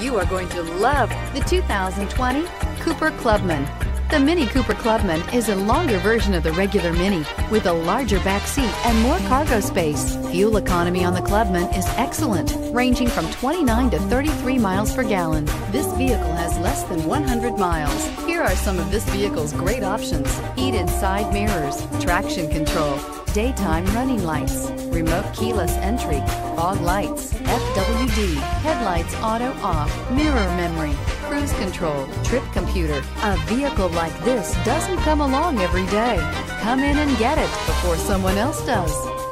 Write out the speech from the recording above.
You are going to love the 2020 Cooper Clubman. The Mini Cooper Clubman is a longer version of the regular Mini with a larger back seat and more cargo space. Fuel economy on the Clubman is excellent, ranging from 29 to 33 miles per gallon. This vehicle has less than 100 miles. Here are some of this vehicle's great options. Heated side mirrors, traction control, daytime running lights, remote keyless entry, fog lights, FWD, headlights auto off, mirror memory, cruise control, trip computer. A vehicle like this doesn't come along every day. Come in and get it before someone else does.